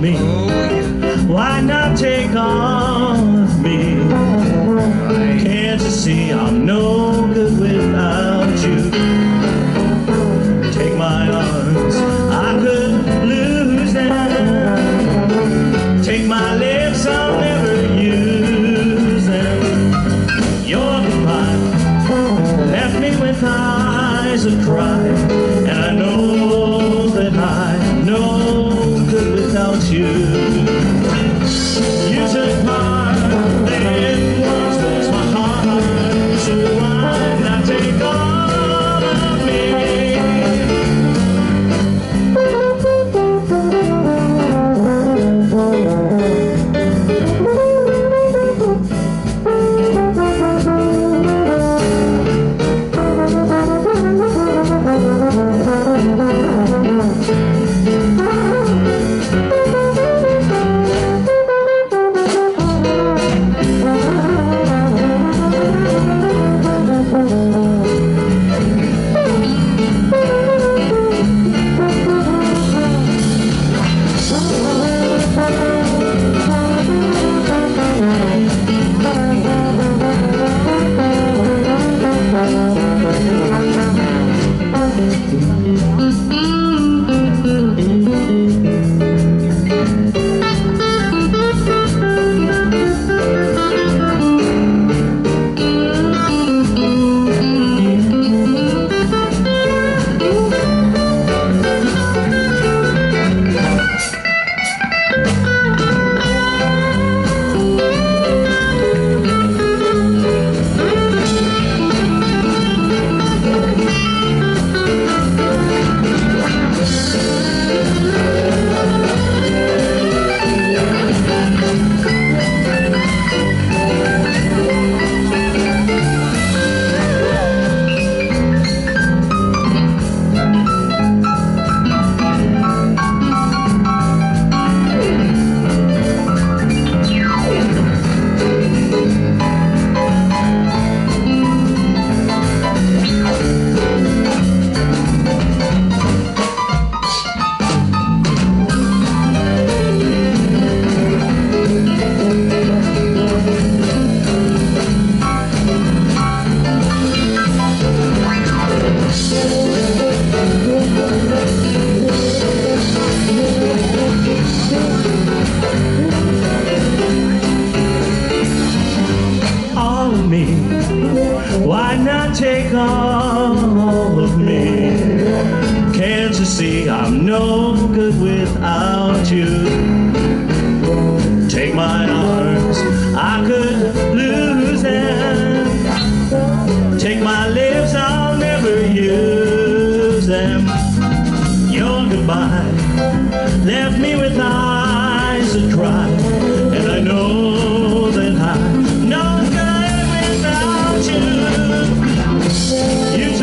me? Why not take all of me? Can't you see I'm no good without you? Take my arms, I could lose them. Take my lips, I'll never of me. Why not take all of me? Can't you see I'm no good without you? Take my arms, I could lose them. Take my lips, I'll never use them. Your goodbye left me with